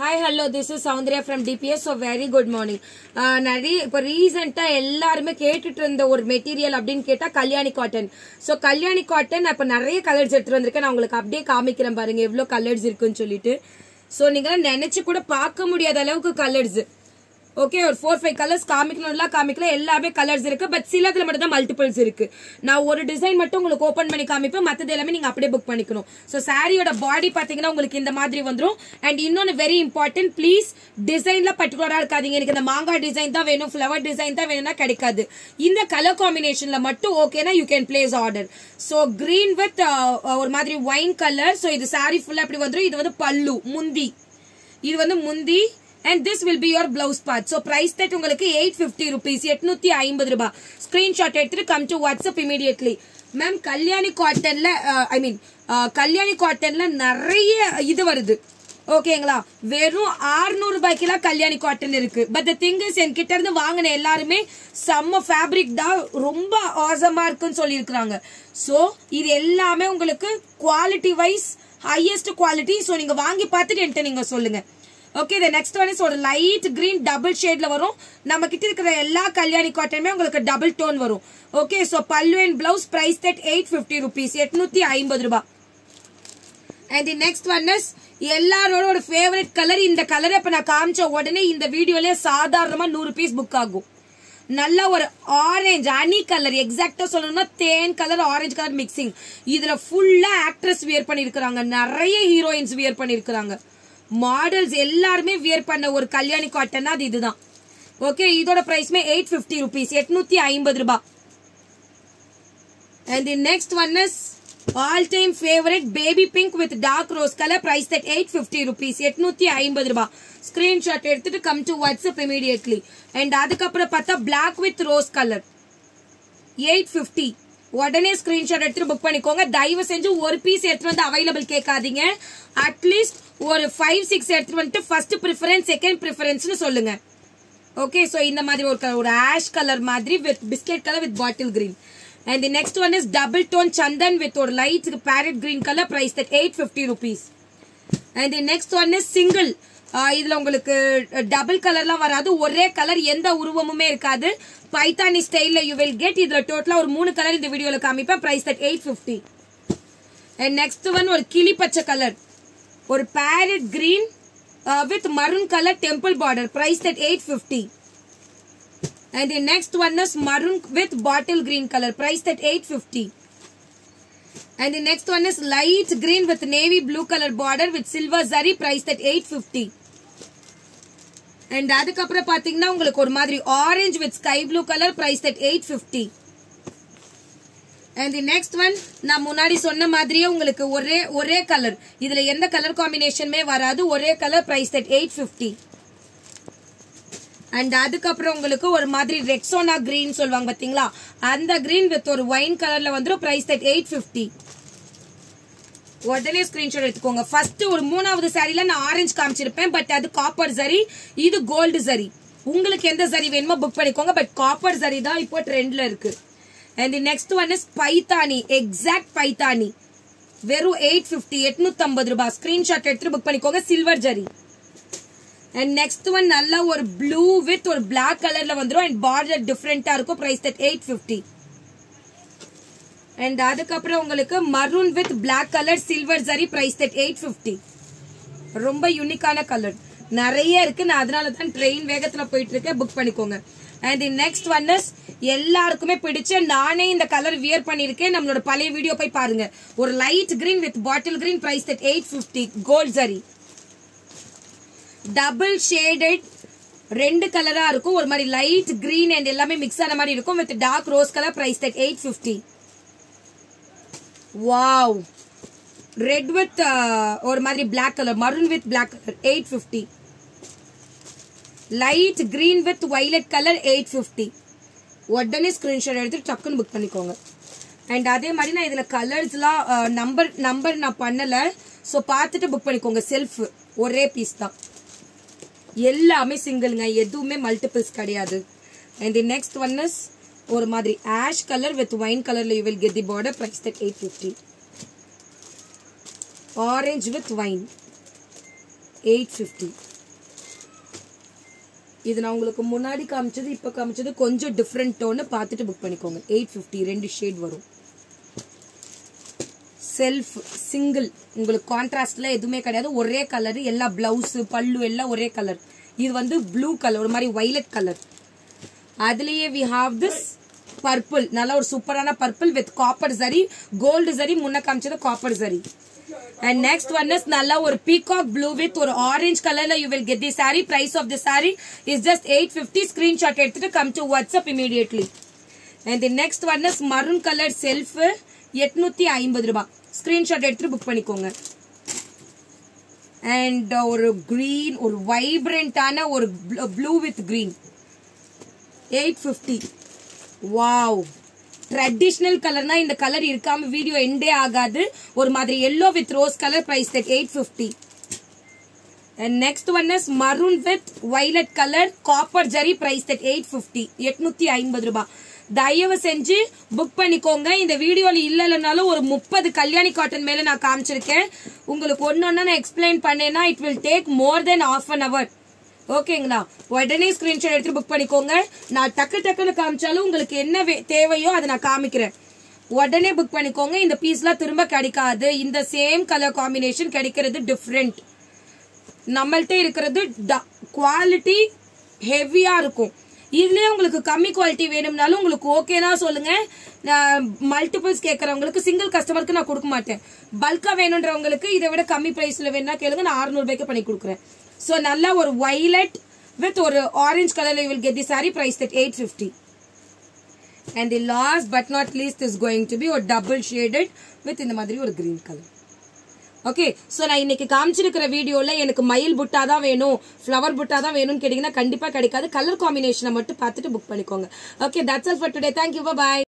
Hi hello this is Soundarya from DPS so very good morning நிறைய இப்போ ரீசெண்டாக எல்லாருமே கேட்டுட்டு இருந்த ஒரு மெட்டீரியல் அப்படின்னு கேட்டால் Kalyani cotton so Kalyani cotton இப்போ நிறைய கலர்ஸ் எடுத்துகிட்டு வந்திருக்கேன். நான் உங்களுக்கு அப்படியே காமிக்கிறேன் பாருங்க எவ்வளோ கலர்ஸ் இருக்குன்னு சொல்லிட்டு. ஸோ நீங்களாம் நினச்சி கூட பார்க்க முடியாத அளவுக்கு கலர்ஸ் ஓகே ஒரு ஃபோர் ஃபைவ் கலர்ஸ் காமிக்கணும்லாம் காமிக்கல எல்லாமே கலர்ஸ் இருக்கு. பட் சிலதுல மட்டும் தான் மல்டிபிள்ஸ் இருக்கு. நான் ஒரு டிசைன் மட்டும் உங்களுக்கு ஓப்பன் பண்ணி காமிப்பேன். மற்றது எல்லாமே நீங்க அப்படியே புக் பண்ணிக்கணும். ஸோ சாரியோட பாடி பாத்தீங்கன்னா உங்களுக்கு இந்த மாதிரி வந்துடும் அண்ட் இன்னொன்னு வெரி இம்பார்ட்டன்ட் ப்ளீஸ் டிசைன்ல பர்டிகுலரா இருக்காதீங்க. எனக்கு இந்த மாங்காய் டிசைன் தான் வேணும் ஃபிளவர் டிசைன் தான் வேணும்னா கிடைக்காது. இந்த கலர் காம்பினேஷன்ல மட்டும் ஓகேனா you can place order so green with ஒரு மாதிரி ஒயின் கலர் ஸோ இது சாரி ஃபுல்லா இப்படி வந்துடும் இது வந்து பல்லு முந்தி. இது வந்து முந்தி and this will be your blouse part so price that உங்களுக்கு எயிட் ஃபிஃப்டி ருபீஸ் எட்நூத்தி ஐம்பது ரூபாய் ஸ்கிரீன்ஷாட் எடுத்துட்டு come to WhatsApp immediately ma'am Kalyani காட்டன்ல I mean Kalyani காட்டன்ல நிறைய இது வருது. ஓகேங்களா வெறும் 600 ரூபாய்க்குலாம் கல்யாணி காட்டன் இருக்கு. பட் த திங் இஸ் என்கிட்ட இருந்து வாங்கின எல்லாருமே செம்ம ஃபேப்ரிக் தான் ரொம்ப ஆசமா இருக்குன்னு சொல்லியிருக்கிறாங்க. ஸோ இது எல்லாமே உங்களுக்கு quality wise highest quality so நீங்க வாங்கி பார்த்துட்டு என்கிட்ட நீங்க சொல்லுங்க. ஓகே இது நெக்ஸ்ட் ஒன் இஸ் ஒரு லைட் கிரீன் டபுள் ஷேட்ல வரும். நம்ம கிட்ட இருக்கிற எல்லா கல்யாணி காட்டனுமே உங்களுக்கு டபுள் டோன் வரும். Okay so pallu and blouse price that eight fifty rupees எட்நூத்தி ஐம்பது ரூபாய் and the next one is எல்லாரோட ஒரு ஃபேவரட் கலர் இந்த கலரை இப்ப நான் காமிச்ச உடனே இந்த வீடியோலயே சாதாரணமா நூறு பீஸ் புக் ஆகும். நல்ல ஒரு ஆரஞ்சு அனி கலர் எக்ஸாக்டா சொல்லணும்னா தேன் கலர் ஆரஞ்சு கலர் மிக்சிங் இதுல ஃபுல்லா ஆக்ட்ரஸ் வியர் பண்ணிருக்கிறாங்க நிறைய ஹீரோயின்ஸ் வியர் பண்ணிருக்கிறாங்க மாடல்ஸ் எல்லாருமே வியர் பண்ண ஒரு கல்யாணி காட்டன் அது இதுதான். ஓகே இதோட பிரைஸ்மே எயிட் பிப்டி ருபீஸ் எட்நூத்தி ஐம்பது ரூபாய் and the next one is all time favourite baby pink with dark rose colour price that eight fifty rupees எட்நூத்தி ஐம்பது ரூபாய் ஸ்கிரீன்ஷாட் எடுத்துட்டு come to WhatsApp immediately and அதுக்கப்புறம் பார்த்தா black with rose colour eight fifty உடனே screenshot எடுத்துட்டு book பண்ணிக்கோங்க. தயவு செஞ்சு ஒரு பீஸ் எடுத்துட்டு வந்து அவைலபிள் கேட்காதீங்க. அட்லீஸ்ட் ஒரு ஃபைவ் சிக்ஸ் எடுத்துட்டு வந்துட்டு ஃபர்ஸ்ட் ப்ரிஃபரன்ஸ் செகண்ட் ப்ரிஃபரன்ஸ்னு சொல்லுங்க. ஓகே ஸோ இந்த மாதிரி ஒரு கலர் ஒரு ஆஷ் கலர் மாதிரி with biscuit colour with bottle green and the next one is double tone chandan with ஒரு light parrot green colour price that eight fifty rupees and the next one is single இதுல உங்களுக்கு double கலர்லாம் வராது. ஒரே colour எந்த உருவமுமே இருக்காது. பைத்தானி ஸ்டைல்ல you will get இதுல டோட்டலா ஒரு மூணு கலர் இந்த வீடியோல காமிப்பேன் price that eight fifty and next one ஒரு கிளி பச்சை கலர் ஒரு parrot green with maroon colour temple border price that eight fifty and the next one is maroon with bottle green color price at 850 and the next one is light green with navy blue color border with silver zari price at 850 and அதுக்கப்புறம் பாத்தீங்கன்னா உங்களுக்கு ஒரு மாதிரி orange with sky blue colour price at 850 and the next one நான் முன்னாடி சொன்ன மாதிரியே உங்களுக்கு ஒரே ஒரே கலர் இதுல எந்த கலர் காம்பினேஷனுமே வராது ஒரே கலர் பிரைஸ் at 850 அண்ட் அதுக்கப்புறம் உங்களுக்கு ஒரு மாதிரி ரெக்ஸோனா கிரீன் சொல்லுவாங்க பாத்தீங்களா? அந்த கிரீன் வித் ஒரு ஒயின் கலர்ல வந்துடும் பிரைஸ் தட் எயிட் பிப்டி உடனே ஸ்கிரீன்ஷாட் எடுத்துக்கோங்க. ஃபர்ஸ்ட் ஒரு மூணாவது சாரில நான் ஆரஞ்சு காமிச்சிருப்பேன் பட் அது காப்பர் சரி இது கோல்டு சரி உங்களுக்கு எந்த சரி வேணுமோ புக் பண்ணிக்கோங்க பட் காப்பர் சரி தான் இப்போ ட்ரெண்ட்ல இருக்கு. And next one is Paithani exact Paithani வெறும் எயிட் பிப்டி எட்நூத்தி ஐம்பது ரூபாய் ஸ்கிரீன்ஷாட் எடுத்து புக் பண்ணிக்கோங்க silver zari and next one நல்லா ஒரு ப்ளூ வித் ஒரு பிளாக் கலர்ல வந்துடும் அண்ட் பார்டர் டிஃப்ரெண்டா இருக்கும் price that eight fifty and அதுக்கப்புறம் உங்களுக்கு maroon with black colour silver zari price that eight fifty ரொம்ப யூனிக்கான கலர் நிறைய இருக்கு. நான் அதனால தான் ட்ரெயின் வேகத்துல போயிட்டு இருக்கேன். புக் பண்ணிக்கோங்க. அண்ட் நெக்ஸ்ட் ஒன் இஸ் எல்லாருக்குமே பிடிச்ச நானே இந்த கலர் வியர் பண்ணிருக்கேன். நம்மளோட பழைய வீடியோ போய் பாருங்க. ஒரு light green with bottle green price that eight fifty gold zari double shaded ரெண்டு கலரா இருக்கும். ஒரு மாதிரி லைட் கிரீன் அண்ட் எல்லாமே மிக்ஸ் ஆன மாதிரி இருக்கும். With dark rose colour price that eight fifty wow red with ஒரு மாதிரி black colour maroon with black colour eight fifty light green with violet colour eight fifty உடனே ஸ்கிரீன்ஷாட் எடுத்து டக்குன்னு book பண்ணிக்கோங்க. அண்ட் அதே மாதிரி நான் இதில் கலர்ஸ்லாம் நம்பர் நம்பர் நான் பண்ணலை. ஸோ பார்த்துட்டு புக் பண்ணிக்கோங்க. செல்ஃப் ஒரே பீஸ் தான். எல்லாமே சிங்கிள்ங்க எதுவுமே மல்டிபிள்ஸ் கிடையாது. And the next one is ஒரு மாதிரி ஆஷ் கலர் வித் ஒயின் கலரில் you will get the border price that eight fifty orange with wine eight fifty இது நான் உங்களுக்கு முன்னாடி காமிச்சது இப்போ காமிச்சது கொஞ்சம் டிஃப்ரெண்ட் டோன்னு பார்த்துட்டு புக் பண்ணிக்கோங்க. எயிட் ஃபிஃப்டி ரெண்டு ஷேட் வரும். செல்ஃப் சிங்கிள் உங்களுக்கு கான்ட்ராஸ்ட்ல எதுவுமே கிடையாது. ஒரே கலர் எல்லா பிளவுஸ் பல்லு எல்லாம் ஒரே கலர் இது வந்து ப்ளூ கலர் ஒரு மாதிரி வைலட் கலர் அதுலயே வி ஹாவ் திஸ் பர்பிள் நல்லா ஒரு சூப்பரான purple with copper zari gold zari முன்ன காமிச்சது காப்பர் சரி அண்ட் நெக்ஸ்ட் ஒன் இஸ் நல்ல ஒரு பீகாக் ப்ளூ வித் ஒரு ஆரஞ்ச் கலர்ல you will get the sari price of the sari is just eight fifty screenshot எடுத்துட்டு come to WhatsApp immediately and the next one is maroon colour self எட்நூத்தி ஐம்பது ரூபாய். Screenshot எடுத்துட்டு book பண்ணிக்கோங்க. And ஒரு green ஒரு வைப்ரண்டான ஒரு blue with green eight fifty wow traditional கலர்னா இந்த கலர் இருக்காம வீடியோ எண்டே ஆகாது. ஒரு மாதிரி yellow with rose colour price that eight fifty next one is maroon with violet colour copper zari price that eight fifty எட்நூத்தி ஐம்பது ரூபாய். தயவு செஞ்சு புக் பண்ணிக்கோங்க. இந்த வீடியோல இல்லைனாலும் ஒரு முப்பது கல்யாணி காட்டன் மேல நான் காமிச்சிருக்கேன். உங்களுக்கு ஒன்னொன்னு நான் எக்ஸ்பிளைன் பண்ணேன்னா it will take more than half an hour ஓகேங்களா உடனே ஸ்கிரீன்ஷாட் எடுத்து புக் பண்ணிக்கோங்க. நான் டக்கு டக்குன்னு காமிச்சாலும் உங்களுக்கு என்ன வே- தேவையோ அதை நான் காமிக்கிறேன். உடனே புக் பண்ணிக்கோங்க. இந்த பீஸ்லாம் திரும்ப கிடைக்காது. இந்த சேம் கலர் காம்பினேஷன் கிடைக்கிறது டிஃப்ரெண்ட் நம்மள்கிட்ட இருக்கிறது குவாலிட்டி ஹெவியாக இருக்கும். இதுலயே உங்களுக்கு கம்மி குவாலிட்டி வேணும்னாலும் உங்களுக்கு ஓகேனா சொல்லுங்க. மல்டிபிள்ஸ் கேட்கறவங்களுக்கு சிங்கிள் கஸ்டமருக்கு நான் கொடுக்க மாட்டேன். பல்கா வேணுன்றவங்களுக்கு இதை விட கம்மி பிரைஸ்ல வேணா கேளுங்க. நான் அறுநூறுபாய்க்கு பண்ணி கொடுக்குறேன். ஸோ நல்ல ஒரு வைலட் வித் ஒரு ஆரஞ்சு கலர்ல will get the sari price that eight fifty and the last but not least is going to be ஒரு டபுள் ஷேடட் வித் இந்த மாதிரி ஒரு கிரீன் கலர் ஓகே சோ நான் இன்னைக்கு காமிச்சிருக்கிற வீடியோல எனக்கு மயில் புட்டா தான் வேணும் ஃப்ளவர் புட்டா தான் வேணும்னு கேட்டீங்கன்னா கண்டிப்பா கிடைக்காது. கலர் காம்பினேஷனை மட்டும் பார்த்துட்டு புக் பண்ணிக்கோங்க. Okay that's all for today thank you bye